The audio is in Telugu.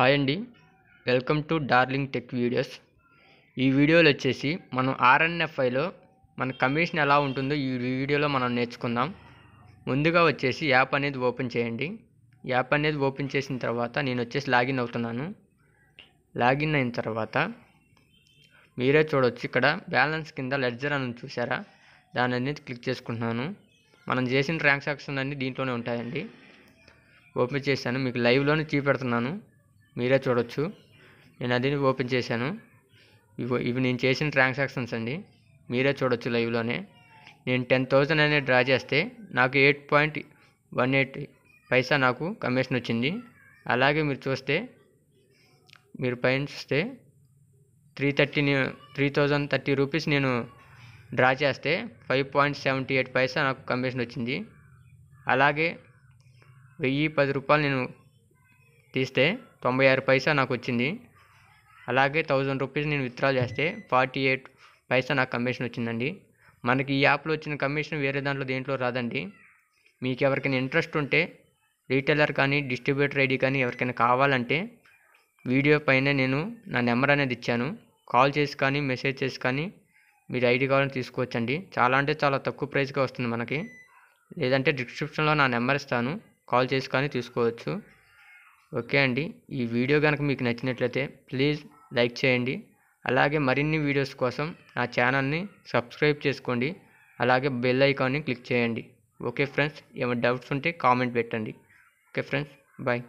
హాయ్ అండి. Welcome to Darling Tech videos. ఈ వీడియోలో వచ్చేసి మనం ఆర్ఎన్ఎఫ్ఐలో మన కమిషన్ ఎలా ఉంటుందో ఈ వీడియోలో మనం నేర్చుకుందాం. ముందుగా వచ్చేసి యాప్ అనేది ఓపెన్ చేయండి. యాప్ అనేది ఓపెన్ చేసిన తర్వాత నేను వచ్చేసి లాగిన్ అవుతున్నాను. లాగిన్ అయిన తర్వాత మీరే చూడొచ్చు ఇక్కడ బ్యాలెన్స్ కింద లెడ్జర్ అని చూసారా దాని అనేది క్లిక్ చేసుకుంటున్నాను. మనం చేసిన ట్రాన్సాక్షన్ అన్నీ దీంట్లోనే ఉంటాయండి. ఓపెన్ చేశాను. మీకు లైవ్లోనే చూపెడుతున్నాను. మీరే చూడొచ్చు. నేను అది ఓపెన్ చేశాను. ఇవి ఇవి నేను చేసిన ట్రాన్సాక్షన్స్ అండి. మీరే చూడొచ్చు లైవ్లోనే. నేను టెన్ థౌజండ్ అనేది డ్రా చేస్తే నాకు eight point one eight paisa నాకు కమిషన్ వచ్చింది. అలాగే మీరు చూస్తే మీరు పైన చూస్తే three thirty three thousand thirty rupees నేను డ్రా చేస్తే five point seventy eight paisa నాకు కమిషన్ వచ్చింది. అలాగే వెయ్యి పది రూపాయలు నేను తీస్తే తొంభై ఆరు పైసా నాకు వచ్చింది అలాగే థౌజండ్ రూపీస్ నేను విత్డ్రా చేస్తే ఫార్టీ ఎయిట్ పైసా నాకు కమిషన్ వచ్చిందండి. మనకి ఈ యాప్లో వచ్చిన కమిషన్ వేరే దాంట్లో దేంట్లో రాదండి. మీకు ఎవరికైనా ఇంట్రెస్ట్ ఉంటే రీటైలర్ కానీ డిస్ట్రిబ్యూటర్ ఐడి కానీ ఎవరికైనా కావాలంటే వీడియో పైన నేను నా నెంబర్ అనేది ఇచ్చాను. కాల్ చేసి కానీ మెసేజ్ చేసి కానీ మీరు ఐడి కావాలని తీసుకోవచ్చండి. చాలా అంటే చాలా తక్కువ ప్రైస్గా వస్తుంది మనకి. లేదంటే డిస్క్రిప్షన్లో నా నెంబర్ ఇస్తాను. కాల్ చేసి కానీ తీసుకోవచ్చు. ఓకే అండి. ఈ వీడియో కనుక మీకు నచ్చినట్లయితే ప్లీజ్ లైక్ చేయండి. అలాగే మరిన్ని వీడియోస్ కోసం నా ఛానల్ని సబ్స్క్రైబ్ చేసుకోండి. అలాగే బెల్ ఐకాన్ని క్లిక్ చేయండి. ఓకే ఫ్రెండ్స్ ఏమైనా డౌట్స్ ఉంటే కామెంట్ పెట్టండి. Okay friends bye.